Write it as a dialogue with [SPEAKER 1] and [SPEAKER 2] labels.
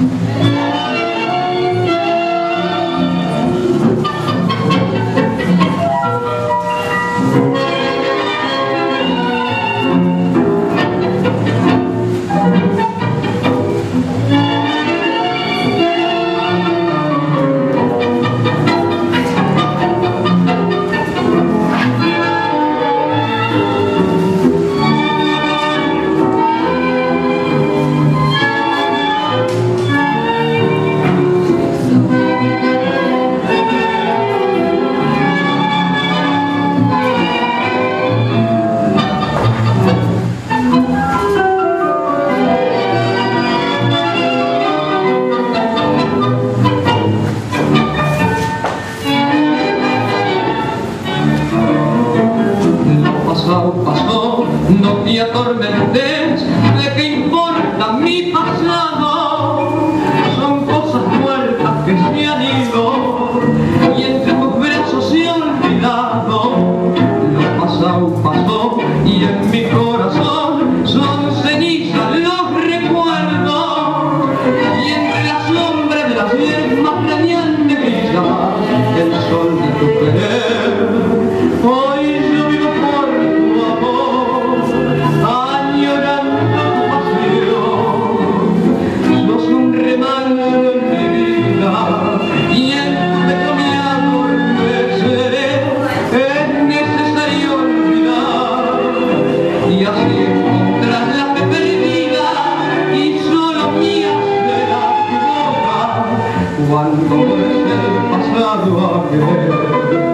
[SPEAKER 1] Amen. No te atormentes, ¿de qué importa mi pasado? Son cosas muertas que se han ido y entre tus brazos se ha olvidado. Lo pasado pasó y en mi corazón son cenizas los recuerdos y entre la sombra de las más radiante brilla el sol de tu querer. Father, who art